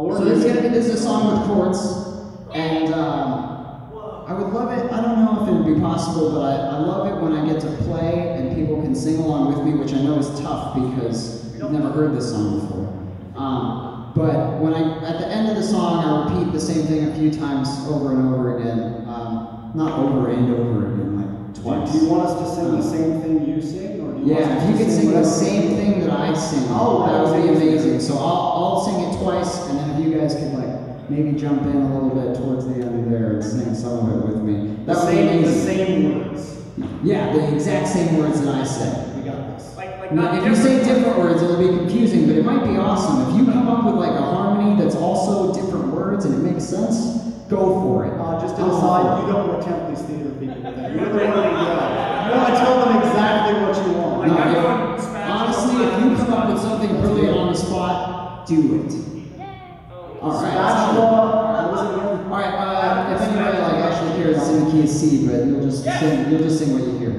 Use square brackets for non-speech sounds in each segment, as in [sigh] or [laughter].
Warn So this is gonna this is a song with chords, and um, I would love it. I don't know if it would be possible, but I, I love it when I get to play and people can sing along with me, which I know is tough because you've never heard this song before. Um, but when I at the end of the song, I repeat the same thing a few times over and over again. Um, not over and over again, like twice. Do you want us to sing the same thing you sing, or do you want Yeah, us if you to could sing the same thing that I sing, Oh, that would be amazing. So I'll, I'll sing it twice, and then if you guys could like maybe jump in a little bit towards the end there and sing some of it with me, The that would be same, the same words. Yeah, the exact same words that I said. We got this. Like, like Now, if you say different. different words, it'll be confusing, but it might be awesome. If you come up with like a harmony that's also different words and it makes sense, go for it. Uh, just an I'm aside, you don't want to tempt these theater people that. You're [laughs] the one that, yeah. You want to tell them exactly what you want. Like, No, I'm if- going smash honestly, on if my you come up spot. with something brilliant on the spot, do it. All right. Spatula, what was it again? All right. Uh, if anybody like actually cares, it's in the key of C, but you'll just sing. You'll just sing what you hear.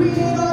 creator.